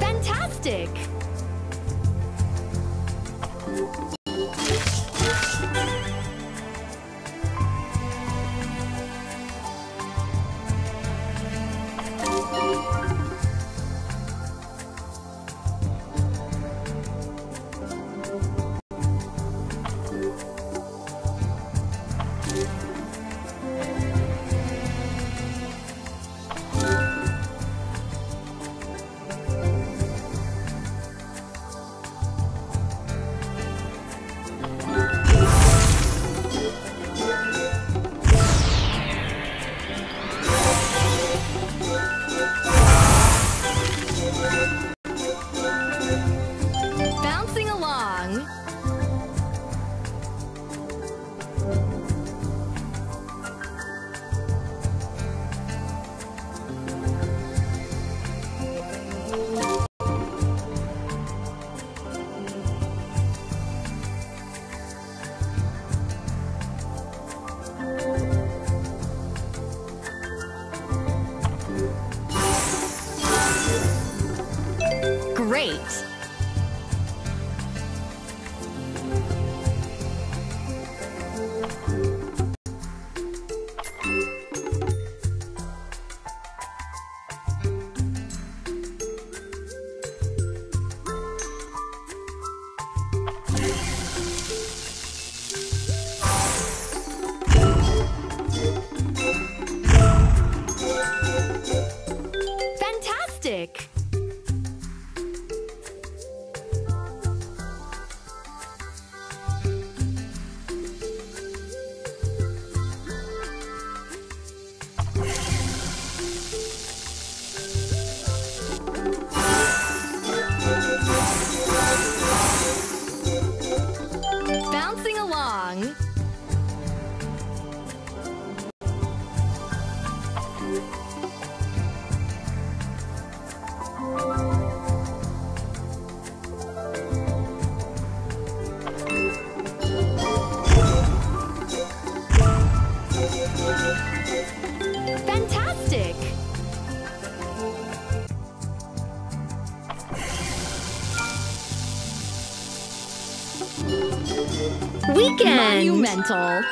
Fantastic! Great! Weekend! Monumental!